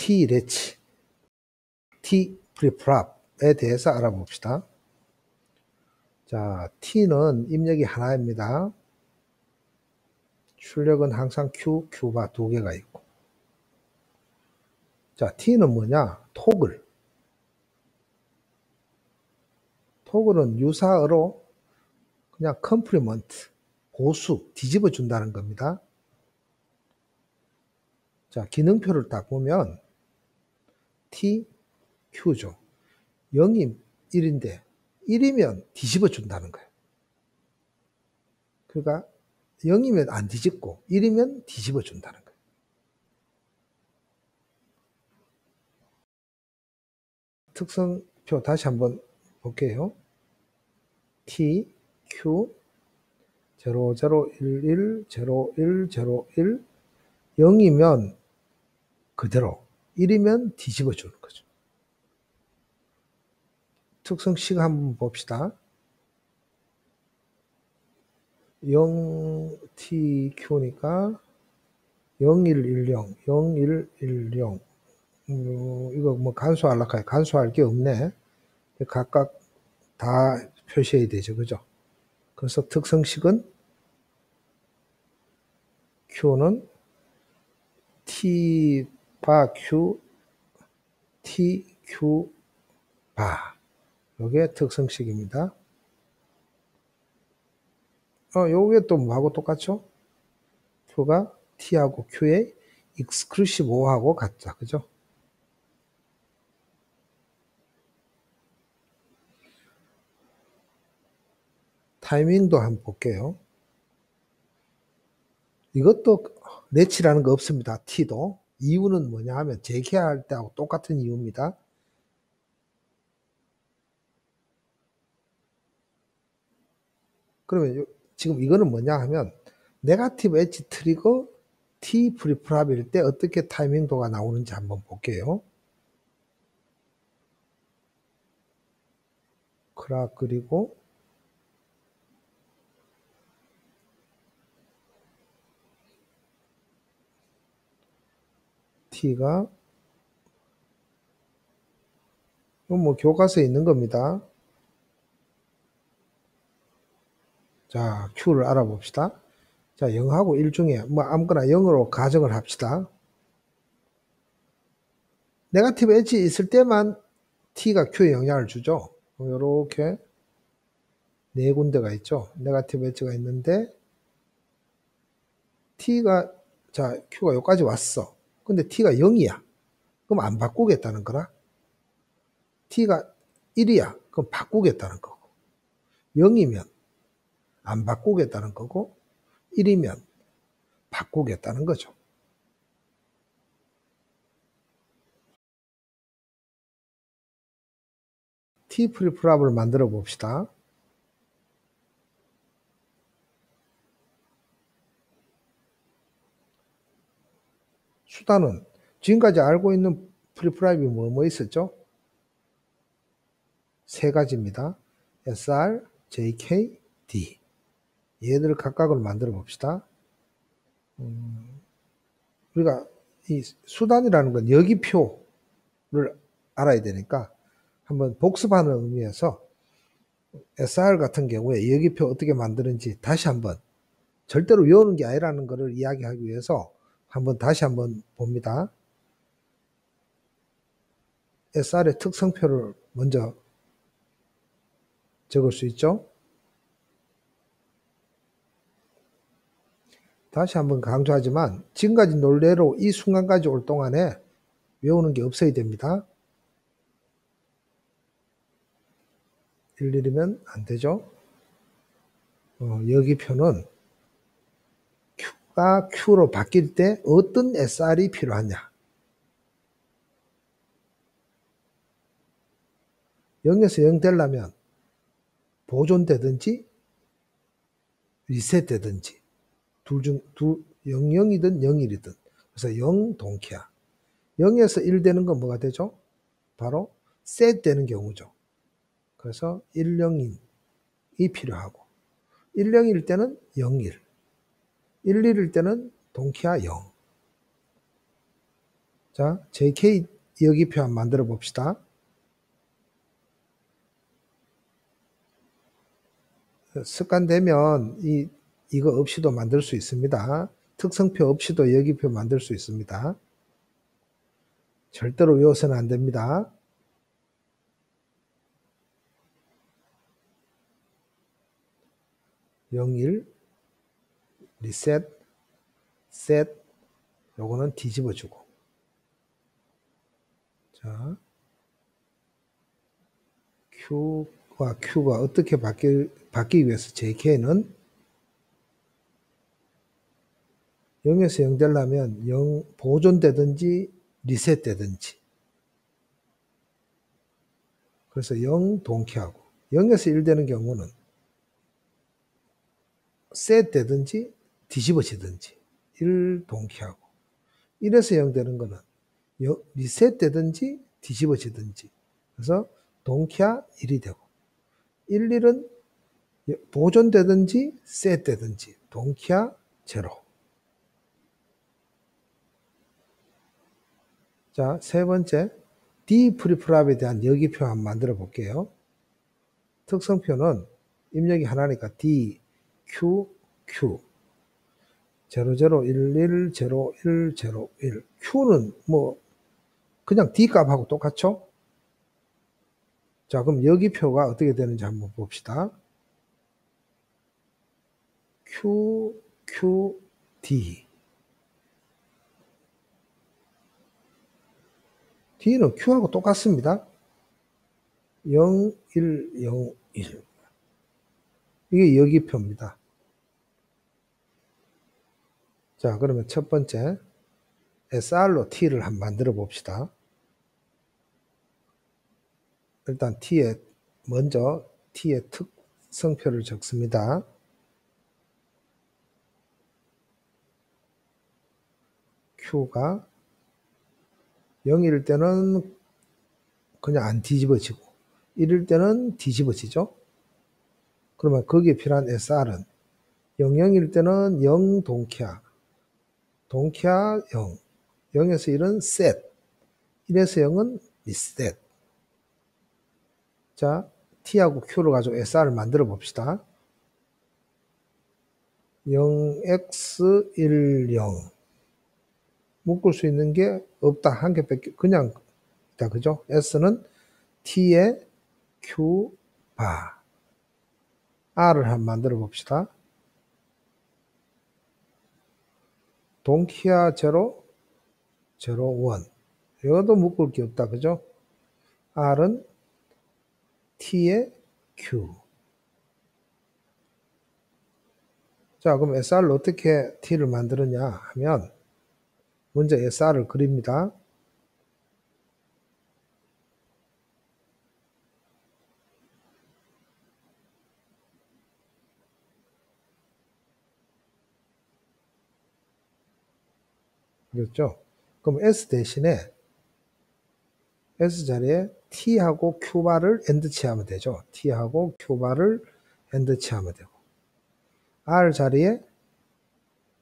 T 레치, T 프리프랍에 대해서 알아봅시다. 자, T는 입력이 하나입니다. 출력은 항상 Q, Q bar 두 개가 있고. 자, T는 뭐냐? Toggle. Toggle은 유사어로 그냥 complement, 보수, 뒤집어 준다는 겁니다. 자, 기능표를 딱 보면 T, Q죠. 0이 1인데 1이면 뒤집어 준다는 거예요. 그러니까 0이면 안 뒤집고 1이면 뒤집어 준다는 거예요. 특성표 다시 한번 볼게요. T, Q, 0, 0, 1, 1, 0, 1, 0, 1, 0이면 그대로, 1이면 뒤집어 주는 거죠. 특성식 한번 봅시다. 0TQ니까 0110, 0110. 음, 이거 뭐 간수하려고 해. 간수할 게 없네. 각각 다 표시해야 되죠. 그죠? 그래서 특성식은 Q는 T 바 Q, T, Q 바. 요게 특성식입니다. 어, 요게 또 뭐하고 똑같죠? Q가 T하고 Q의 exclusive 5하고 같죠. 그죠? 타이밍도 한번 볼게요. 이것도 latch라는 거 없습니다. T도. 이유는 뭐냐 하면 JK 할 때하고 똑같은 이유입니다. 그러면 지금 이거는 뭐냐 하면 네가티브 엣지 트리거 T 프리프랍일 때 어떻게 타이밍도가 나오는지 한번 볼게요. 크락 그리고 T가 뭐 교과서에 있는 겁니다. 자, Q를 알아봅시다. 자, 0하고 1 중에 뭐 아무거나 0으로 가정을 합시다. 네가티브 엣지 있을 때만 T가 Q에 영향을 주죠. 이렇게 네 군데가 있죠. 네가티브 엣지가 있는데 T가 자 Q가 여기까지 왔어. 근데 T가 0이야. 그럼 안 바꾸겠다는 거라. T가 1이야. 그럼 바꾸겠다는 거고. 0이면 안 바꾸겠다는 거고 1이면 바꾸겠다는 거죠. T 프리프랍을 만들어 봅시다. 수단은 지금까지 알고 있는 flip-flop이 뭐, 뭐 있었죠? 세 가지입니다. SR, JK, D. 얘들 각각을 만들어 봅시다. 음, 우리가 이 수단이라는 건 여기표를 알아야 되니까 한번 복습하는 의미에서 SR 같은 경우에 여기표 어떻게 만드는지 다시 한번 절대로 외우는 게 아니라는 것을 이야기하기 위해서 한번 다시 한번 봅니다. SR의 특성표를 먼저 적을 수 있죠. 다시 한번 강조하지만 지금까지 논례로 이 순간까지 올 동안에 외우는 게 없어야 됩니다. 일일이면 안 되죠. 어, 여기 표는 Q가 Q로 바뀔 때 어떤 SR이 필요하냐. 0에서 0 되려면 보존되든지 리셋되든지 둘 중, 두, 00이든 01이든. 그래서 0 동키야. 0에서 1 되는 건 뭐가 되죠? 바로 셋 되는 경우죠. 그래서 10인이 필요하고 10일 때는 01, 11일 때는 동키야 0. 자, JK 여기표 한번 만들어 봅시다. 습관되면 이, 이거 없이도 만들 수 있습니다. 특성표 없이도 여기표 만들 수 있습니다. 절대로 외워서는 안 됩니다. 영일 리셋 셋 요거는 뒤집어 주고. 자 Q와 Q가 어떻게 바뀔 바뀌기 위해서 JK는 0에서 0 되려면 0 보존되든지 리셋되든지. 그래서 0 동키하고 0에서 1 되는 경우는 셋되든지 뒤집어지든지 1 동키하고 1에서 0 되는 거는 리셋되든지 뒤집어지든지 그래서 동키하 1이 되고 1, 1은 보존되든지 셋되든지 동키하 제로 자, 세 번째 D 프리프랍에 대한 여기표 한번 만들어 볼게요. 특성표는 입력이 하나니까 D, Q, Q 00, 11, 01, 01 Q는 뭐 그냥 D 값하고 똑같죠? 자 그럼 여기 표가 어떻게 되는지 한번 봅시다. Q, Q, D D는 Q하고 똑같습니다. 0, 1, 0, 1 이게 여기 표입니다. 자 그러면 첫 번째 SR로 T를 한번 만들어 봅시다. 일단 T에 먼저 T의 특성표를 적습니다. Q가 0일 때는 그냥 안 뒤집어지고 1일 때는 뒤집어지죠. 그러면 거기에 필요한 SR은 00일 때는 0 동키아 동키아 0 0에서 1은 셋 1에서 0은 리셋 자 T하고 Q를 가지고 SR을 만들어 봅시다. 0x10 묶을 수 있는 게 없다. 한 개밖에 그냥 있다. 그죠? S는 T의 Q 바 R을 한번 만들어 봅시다. 동키아 제로 제로 원 이것도 묶을 게 없다. 그죠? R은 T의 Q 자 그럼 SR을 어떻게 T를 만드느냐 하면 먼저 SR을 그립니다. 그렇죠? 그럼 S 대신에 S 자리에 T하고 Q바를 엔드치하면 되죠. T하고 Q바를 엔드치하면 되고 R 자리에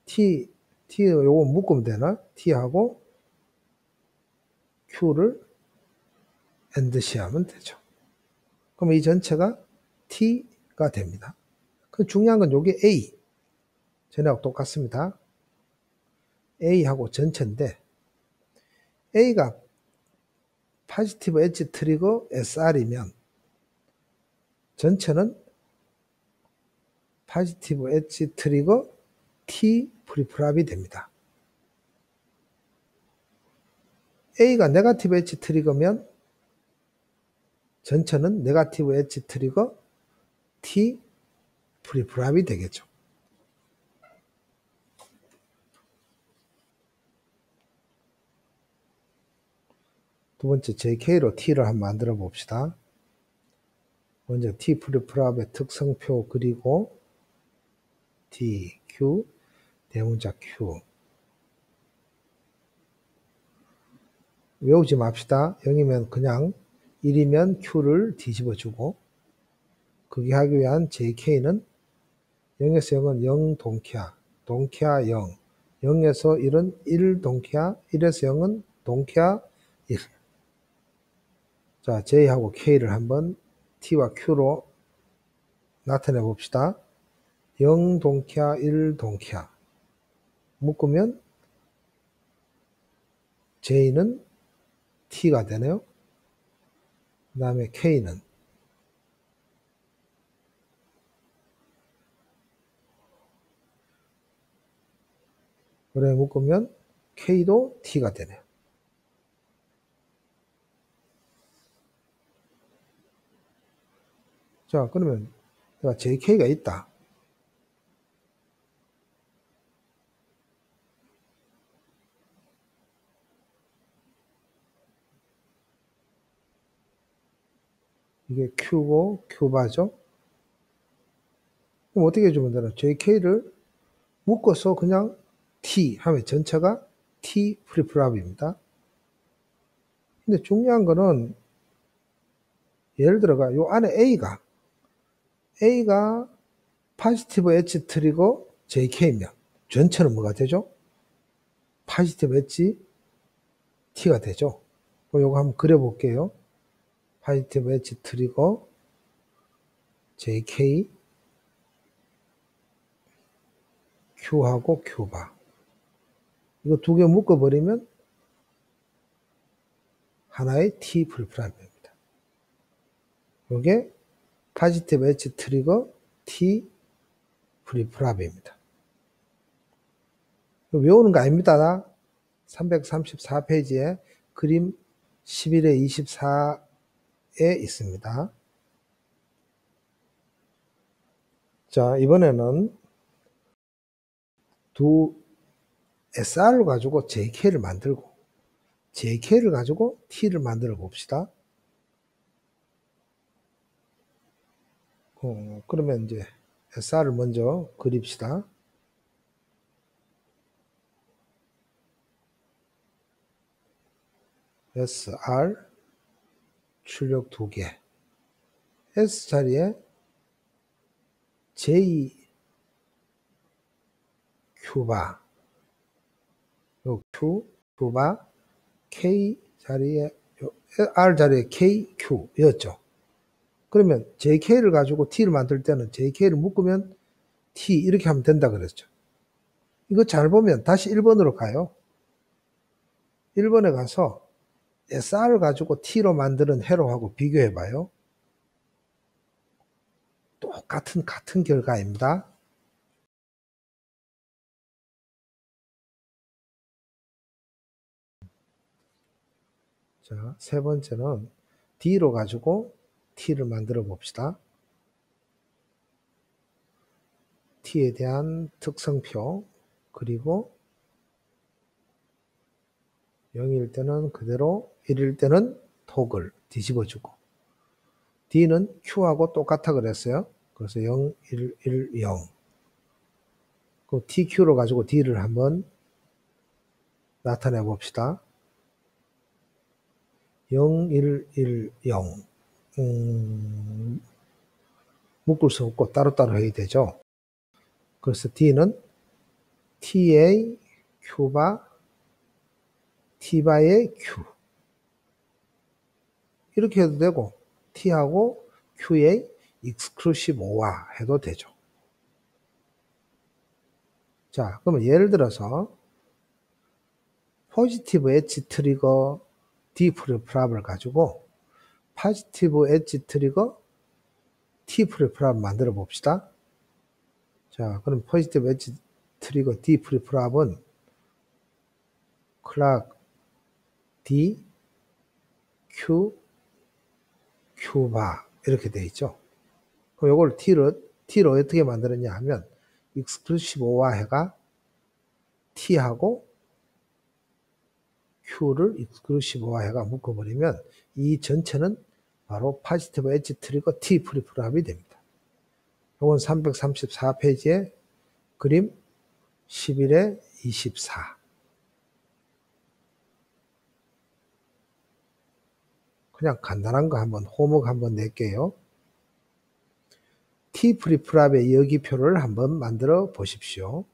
T T 요거 묶으면 되나? T하고 Q를 엔드시 하면 되죠. 그럼 이 전체가 T가 됩니다. 그 중요한 건 요게 A. 전하고 똑같습니다. A하고 전체인데 A가 positive edge trigger SR이면 전체는 엣지 트리거 T 프리프랍이 됩니다. A가 negative edge trigger면 전체는 negative edge trigger T flip-flop이 되겠죠. 두 번째 JK로 T를 한번 만들어 봅시다. 먼저 T 프리프랍의 특성표 그리고 T, Q, 대문자 Q 외우지 맙시다. 0이면 그냥 1이면 Q를 뒤집어 주고 그게 하기 위한 JK는 0에서 0은 0 동키아 동키아 0 0에서 1은 1 동키아 1에서 0은 동키화 1. 자, J하고 K를 한번 T와 Q로 나타내 봅시다. 0 동키화 1 동키화 묶으면 J는 T가 되네요. 그 다음에 K는 그래 묶으면 K도 T가 되네요. 자, 그러면 내가 JK가 있다. 이게 Q고 Q바죠. 그럼 어떻게 해주면 되나? JK를 묶어서 그냥 T 하면 전체가 T 프리프랍입니다. 근데 중요한 거는 예를 들어가 요 안에 A가 A가 positive edge trigger JK면 전체는 뭐가 되죠? positive edge T가 되죠. 요거 한번 그려볼게요. positive edge trigger JK Q하고 Q bar 이거 두 개 묶어버리면 하나의 T 풀프라임입니다. 이게 파지티브 엣지 트리거 T 프리프랍입니다. 외우는 거 아닙니다. 334페이지에 그림 11에 24에 있습니다. 자, 이번에는 두 SR을 가지고 JK를 만들고 JK를 가지고 T를 만들어 봅시다. 어, 그러면 이제 SR을 먼저 그립시다. SR 출력 두 개. S 자리에 J Q바 요 Q Q바 K 자리에 R 자리에 K Q였죠. 그러면 JK를 가지고 T를 만들 때는 JK를 묶으면 T 이렇게 하면 된다 그랬죠. 이거 잘 보면 다시 1번으로 가요. 1번에 가서 SR을 가지고 T로 만드는 회로하고 비교해 봐요. 똑같은 같은 결과입니다. 자, 세 번째는 D로 가지고 T를 만들어 봅시다. T에 대한 특성표 그리고 0일 때는 그대로 1일 때는 톡을 뒤집어 주고 D는 Q하고 똑같아 그랬어요. 그래서 0, 1, 1, 0그 TQ로 가지고 D를 한번 나타내 봅시다. 0, 1, 1, 0 음, 묶을 수 없고 따로따로 해야 되죠. 그래서 D는 TA, Q바, T바의 Q 이렇게 해도 되고 T하고 Q의 exclusive 오화 해도 되죠. 자, 그러면 예를 들어서 포지티브 엣지 트리거 D 프리프랍을 가지고 positive edge trigger T flip-flop 만들어 봅시다. 자, 그럼 포지티브 엣지 트리거 D 프리프랍은 클락 D Q Q바 이렇게 돼 있죠. 그럼 이걸 T를 T로 어떻게 만들었냐 하면 exclusive OR 해가 T하고 Q를 exclusive OR 해가 묶어버리면 이 전체는 바로 파지티브 엣지 트리거 T 프리프랍이 됩니다. 이건 334페이지에 그림 11에 24 그냥 간단한 거 한번 호목 한번 낼게요. T 프리프랍의 여기표를 한번 만들어 보십시오.